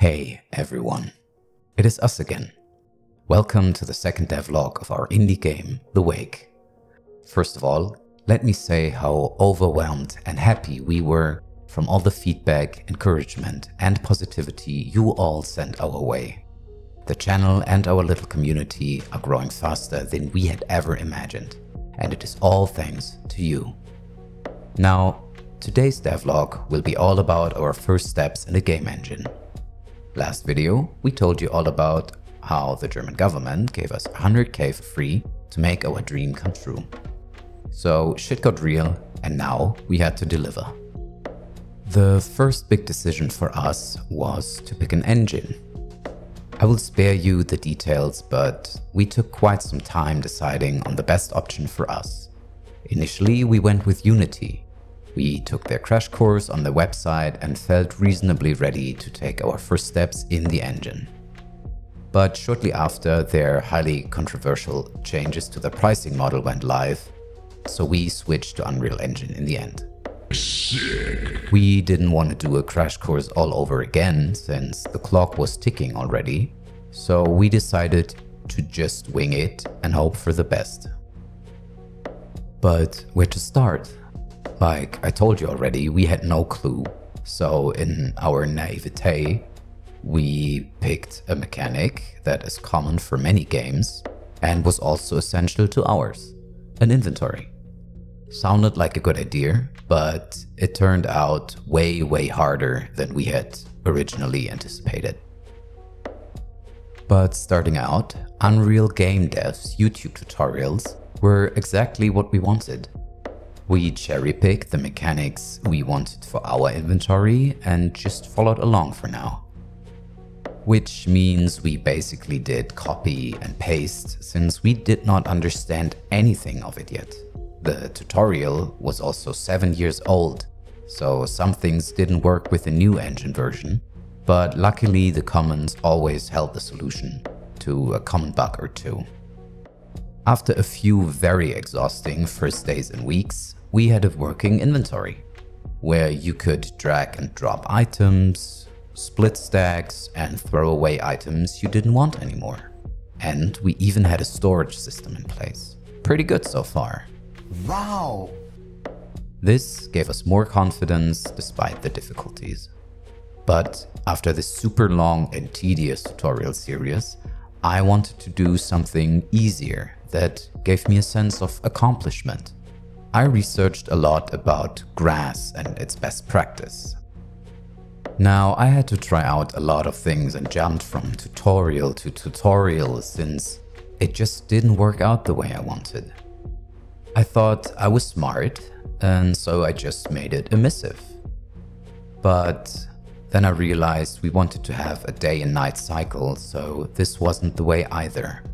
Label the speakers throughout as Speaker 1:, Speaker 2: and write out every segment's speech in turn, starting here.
Speaker 1: Hey everyone, it is us again. Welcome to the second devlog of our indie game, The Wake. First of all, let me say how overwhelmed and happy we were from all the feedback, encouragement, and positivity you all sent our way. The channel and our little community are growing faster than we had ever imagined, and it is all thanks to you. Now, today's devlog will be all about our first steps in the game engine. Last video, we told you all about how the German government gave us 100k for free to make our dream come true. So shit got real and now we had to deliver. The first big decision for us was to pick an engine. I will spare you the details, but we took quite some time deciding on the best option for us. Initially, we went with Unity. We took their crash course on the website and felt reasonably ready to take our first steps in the engine. But shortly after, their highly controversial changes to the pricing model went live, so we switched to Unreal Engine in the end. Sick. We didn't want to do a crash course all over again since the clock was ticking already, so we decided to just wing it and hope for the best. But where to start? Like I told you already, we had no clue, so in our naivete, we picked a mechanic that is common for many games and was also essential to ours, an inventory. Sounded like a good idea, but it turned out way, way harder than we had originally anticipated. But starting out, Unreal Game Dev's YouTube tutorials were exactly what we wanted. We cherry picked the mechanics we wanted for our inventory and just followed along for now. Which means we basically did copy and paste since we did not understand anything of it yet. The tutorial was also 7 years old, so some things didn't work with the new engine version, but luckily the comments always held the solution to a common bug or two. After a few very exhausting first days and weeks, we had a working inventory, where you could drag and drop items, split stacks, and throw away items you didn't want anymore. And we even had a storage system in place. Pretty good so far.
Speaker 2: Wow!
Speaker 1: This gave us more confidence despite the difficulties. But after this super long and tedious tutorial series, I wanted to do something easier that gave me a sense of accomplishment. I researched a lot about grass and its best practice. Now I had to try out a lot of things and jumped from tutorial to tutorial since it just didn't work out the way I wanted. I thought I was smart, and so I just made it emissive. But then I realized we wanted to have a day and night cycle, so this wasn't the way either.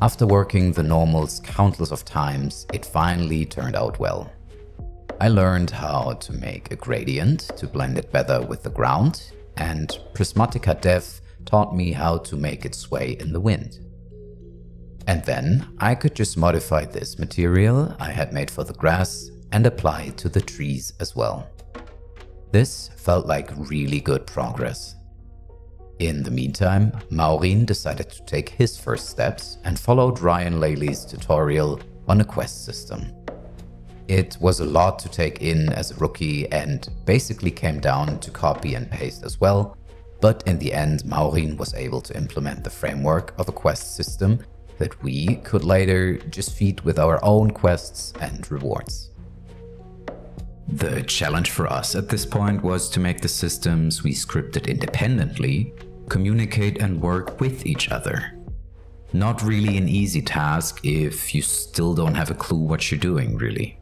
Speaker 1: After working the normals countless of times, it finally turned out well. I learned how to make a gradient to blend it better with the ground, and Prismatica Dev taught me how to make it sway in the wind. And then I could just modify this material I had made for the grass and apply it to the trees as well. This felt like really good progress. In the meantime, Maurin decided to take his first steps and followed Ryan Laley's tutorial on a quest system. It was a lot to take in as a rookie and basically came down to copy and paste as well, but in the end Maurin was able to implement the framework of a quest system that we could later just feed with our own quests and rewards. The challenge for us at this point was to make the systems we scripted independently communicate and work with each other. Not really an easy task if you still don't have a clue what you're doing, really.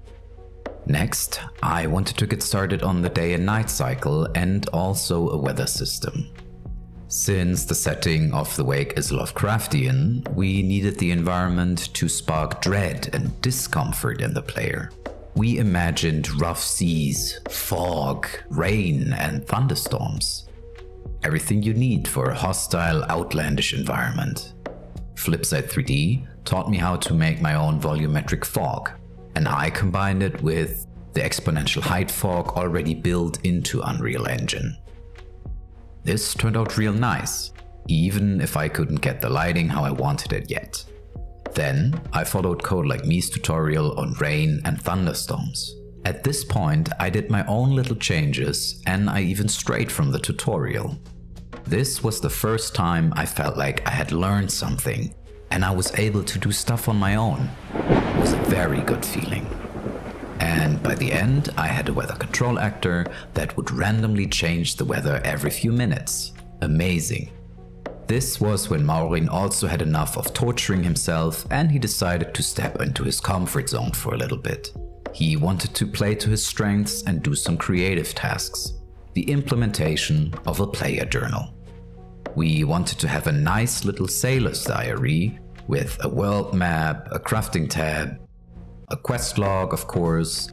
Speaker 1: Next, I wanted to get started on the day and night cycle and also a weather system. Since the setting of the wake is Lovecraftian, we needed the environment to spark dread and discomfort in the player. We imagined rough seas, fog, rain, and thunderstorms. Everything you need for a hostile, outlandish environment. Flipside 3D taught me how to make my own volumetric fog, and I combined it with the exponential height fog already built into Unreal Engine. This turned out real nice, even if I couldn't get the lighting how I wanted it yet. Then I followed Code Like Me's tutorial on rain and thunderstorms. At this point, I did my own little changes and I even strayed from the tutorial. This was the first time I felt like I had learned something and I was able to do stuff on my own. It was a very good feeling. And by the end, I had a weather control actor that would randomly change the weather every few minutes. Amazing. This was when Maurin also had enough of torturing himself and he decided to step into his comfort zone for a little bit. He wanted to play to his strengths and do some creative tasks. The implementation of a player journal. We wanted to have a nice little sailor's diary with a world map, a crafting tab, a quest log, of course,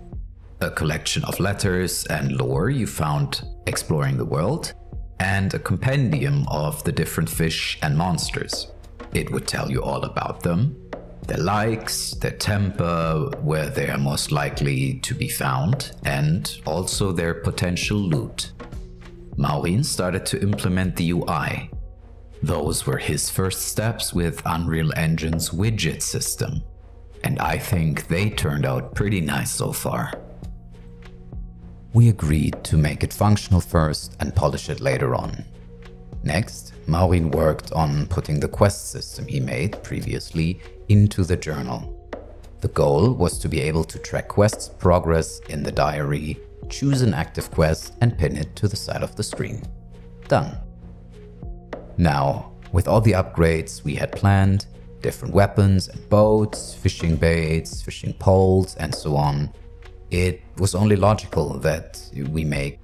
Speaker 1: a collection of letters and lore you found exploring the world, and a compendium of the different fish and monsters. It would tell you all about them, their likes, their temper, where they are most likely to be found, and also their potential loot. Maurin started to implement the UI. Those were his first steps with Unreal Engine's widget system, and I think they turned out pretty nice so far. We agreed to make it functional first and polish it later on. Next, Maurin worked on putting the quest system he made previously into the journal. The goal was to be able to track quests progress in the diary, choose an active quest and pin it to the side of the screen. Done. Now, with all the upgrades we had planned, different weapons and boats, fishing baits, fishing poles and so on, it was only logical that we make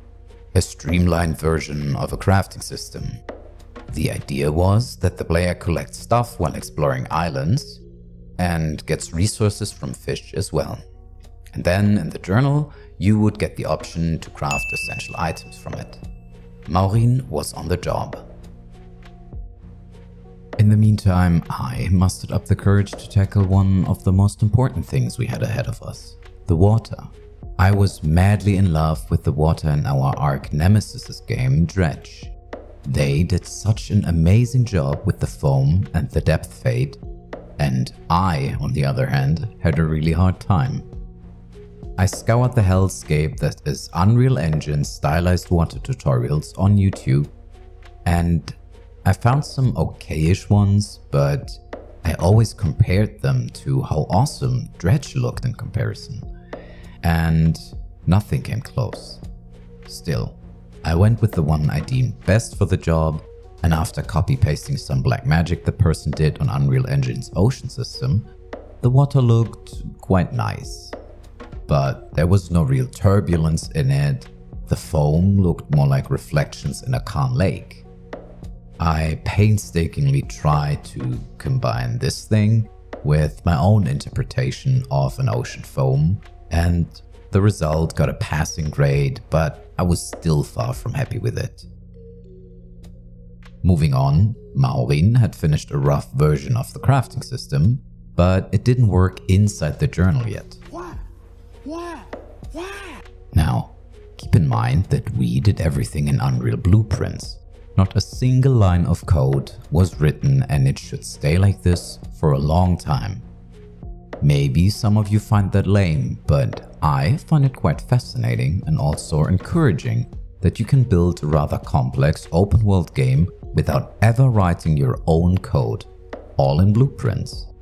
Speaker 1: a streamlined version of a crafting system. The idea was that the player collects stuff while exploring islands and gets resources from fish as well. And then in the journal, you would get the option to craft essential items from it. Maurin was on the job. In the meantime, I mustered up the courage to tackle one of the most important things we had ahead of us the water. I was madly in love with the water in our Ark Nemesis game Dredge. They did such an amazing job with the foam and the depth fade, and I, on the other hand, had a really hard time. I scoured the hellscape that is Unreal Engine stylized water tutorials on YouTube, and I found some okayish ones, but I always compared them to how awesome Dredge looked in comparison and nothing came close. Still, I went with the one I deemed best for the job, and after copy pasting some black magic the person did on Unreal Engine's ocean system, the water looked quite nice. But there was no real turbulence in it, the foam looked more like reflections in a calm lake. I painstakingly tried to combine this thing with my own interpretation of an ocean foam and the result got a passing grade, but I was still far from happy with it. Moving on, Maurin had finished a rough version of the crafting system, but it didn't work inside the journal yet. What? What? What? Now, keep in mind that we did everything in Unreal Blueprints. Not a single line of code was written and it should stay like this for a long time. Maybe some of you find that lame, but I find it quite fascinating and also encouraging that you can build a rather complex open world game without ever writing your own code, all in blueprints.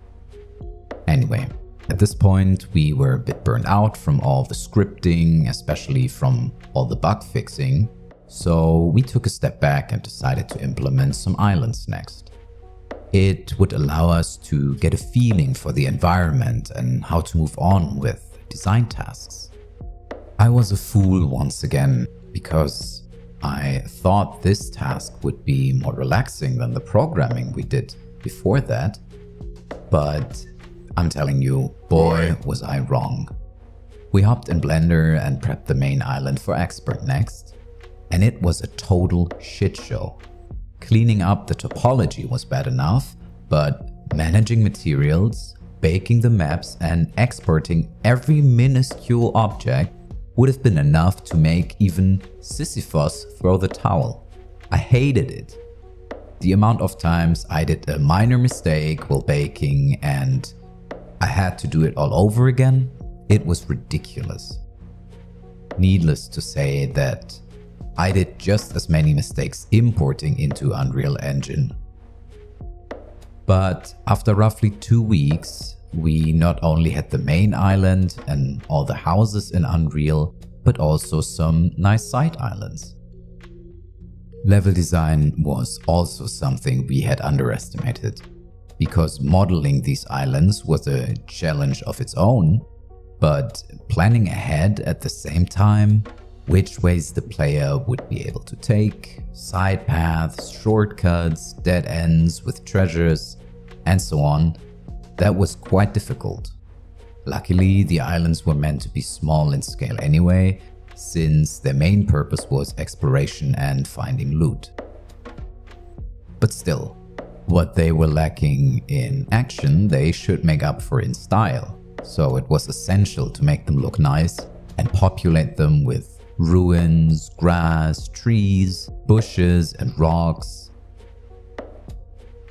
Speaker 1: Anyway, at this point we were a bit burned out from all the scripting, especially from all the bug fixing, so we took a step back and decided to implement some islands next. It would allow us to get a feeling for the environment and how to move on with design tasks. I was a fool once again because I thought this task would be more relaxing than the programming we did before that. But I'm telling you, boy was I wrong. We hopped in Blender and prepped the main island for Expert next, and it was a total shit show. Cleaning up the topology was bad enough, but managing materials, baking the maps and exporting every minuscule object would have been enough to make even Sisyphus throw the towel. I hated it. The amount of times I did a minor mistake while baking and I had to do it all over again, it was ridiculous. Needless to say that I did just as many mistakes importing into Unreal Engine. But after roughly two weeks, we not only had the main island and all the houses in Unreal, but also some nice side islands. Level design was also something we had underestimated, because modeling these islands was a challenge of its own, but planning ahead at the same time which ways the player would be able to take, side paths, shortcuts, dead ends with treasures, and so on, that was quite difficult. Luckily, the islands were meant to be small in scale anyway, since their main purpose was exploration and finding loot. But still, what they were lacking in action, they should make up for in style, so it was essential to make them look nice and populate them with ruins, grass, trees, bushes, and rocks.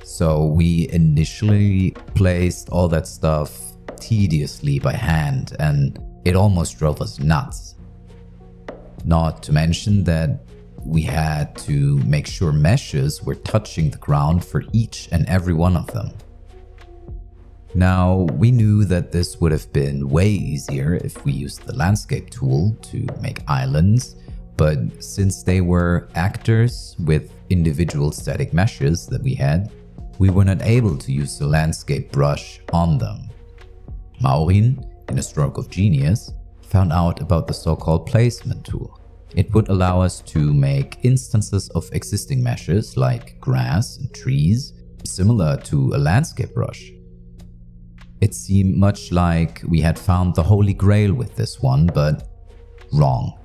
Speaker 1: So we initially placed all that stuff tediously by hand and it almost drove us nuts. Not to mention that we had to make sure meshes were touching the ground for each and every one of them. Now, we knew that this would have been way easier if we used the landscape tool to make islands, but since they were actors with individual static meshes that we had, we were not able to use the landscape brush on them. Maurin, in a stroke of genius, found out about the so-called placement tool. It would allow us to make instances of existing meshes like grass and trees, similar to a landscape brush. It seemed much like we had found the holy grail with this one, but wrong.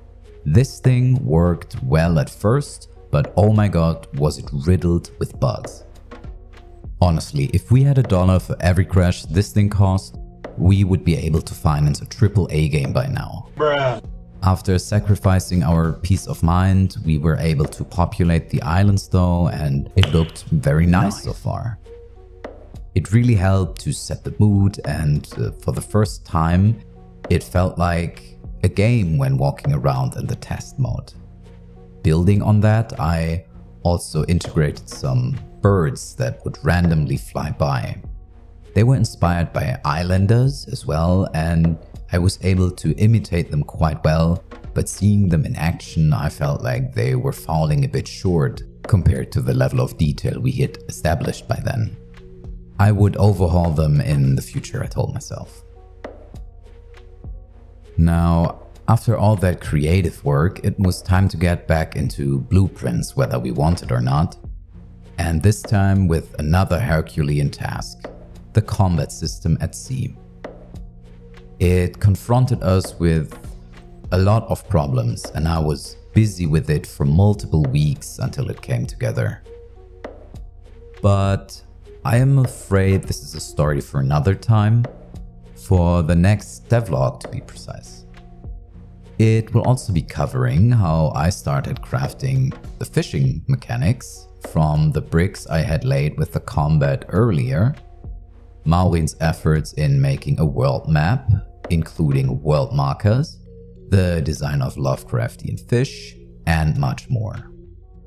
Speaker 1: This thing worked well at first, but oh my god was it riddled with bugs. Honestly, if we had a dollar for every crash this thing cost, we would be able to finance a triple A game by now. Bruh. After sacrificing our peace of mind, we were able to populate the islands though and it looked very nice. so far. It really helped to set the mood and uh, for the first time, it felt like a game when walking around in the test mode. Building on that, I also integrated some birds that would randomly fly by. They were inspired by islanders as well and I was able to imitate them quite well, but seeing them in action I felt like they were falling a bit short compared to the level of detail we had established by then. I would overhaul them in the future, I told myself. Now, after all that creative work, it was time to get back into blueprints whether we wanted or not. And this time with another Herculean task, the combat system at sea. It confronted us with a lot of problems and I was busy with it for multiple weeks until it came together. But I am afraid this is a story for another time, for the next devlog to be precise. It will also be covering how I started crafting the fishing mechanics from the bricks I had laid with the combat earlier, Maurin's efforts in making a world map, including world markers, the design of Lovecraftian fish, and much more.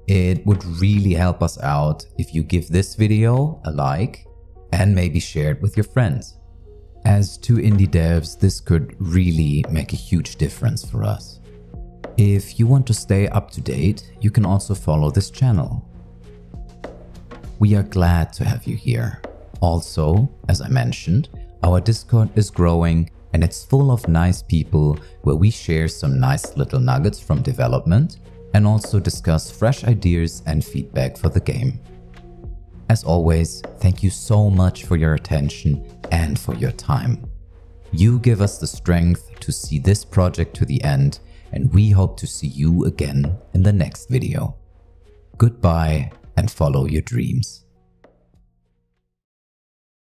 Speaker 1: It would really help us out if you give this video a like and maybe share it with your friends. As two indie devs, this could really make a huge difference for us. If you want to stay up to date, you can also follow this channel. We are glad to have you here. Also, as I mentioned, our Discord is growing and it's full of nice people where we share some nice little nuggets from development and also discuss fresh ideas and feedback for the game. As always, thank you so much for your attention and for your time. You give us the strength to see this project to the end and we hope to see you again in the next video. Goodbye and follow your dreams.